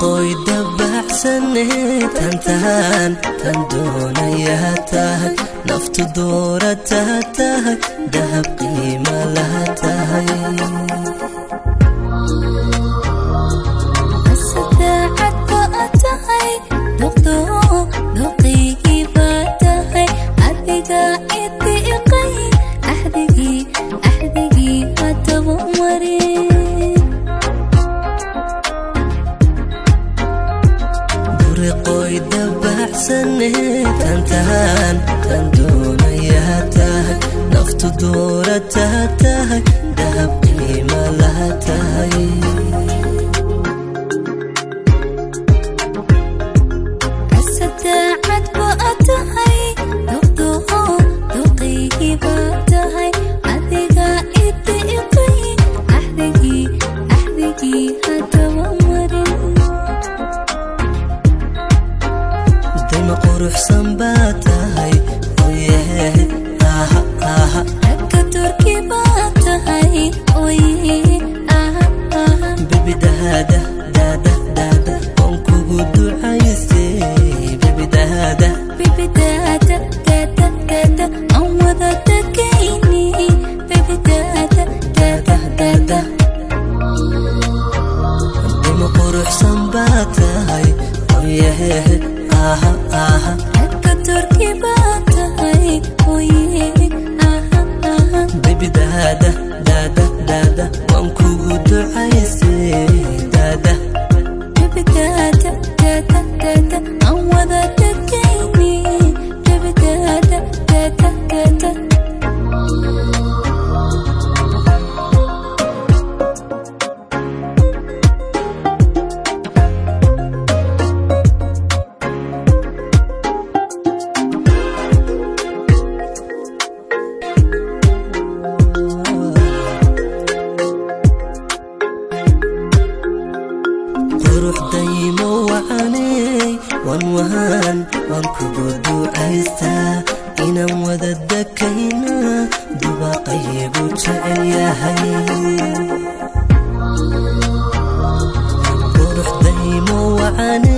qoy dabaxsaneed hantahan tan doonayaa tahay naftu doorataa tahay dahab qiima لها تهيب استطاعت فأتهي دقدوق دقي فاتهي أبقى إتقي أحدقي أحدقي أتبمري قوي دبع سنه تنتهن تندون يا تهي تدور تهتهي ذهب قيمة لها تهي استطاعت بأتهي ذوقه ذوقيه بأتهي أذيقا إتئقي أحرقي أحرقي حتى ومري دايما قروح سنباتي بتاتا تاتا تاتا عوضت روح دايما وعاني وانوهان وانكبودو أهستا إنا وددكينا دوبا قيبو جعل يا هاي روح دايما وعاني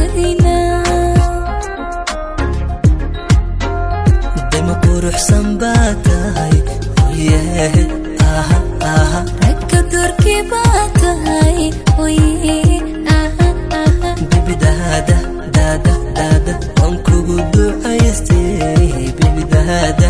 بينا دمك وروح سنباتاي وياه آها آها ركض ركباتاي وياه آها آها بيبي دادا دادا دادا أنكو قدو عيستي بيبي دادا